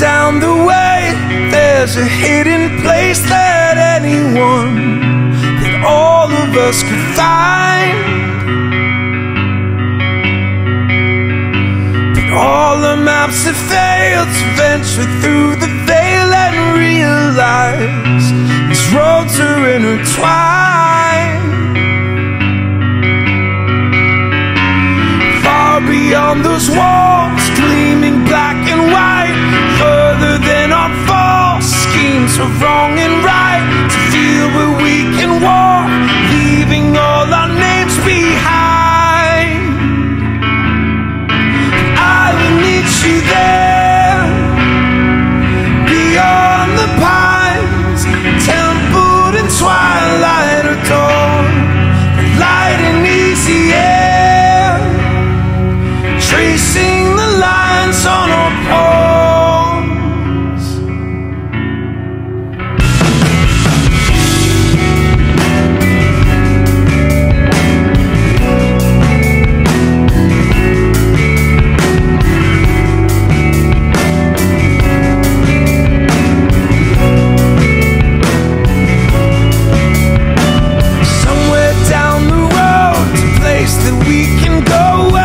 down the way, there's a hidden place that anyone, that all of us could find. But all the maps have failed to venture through the veil and realize these roads are intertwined. Far beyond those walls, go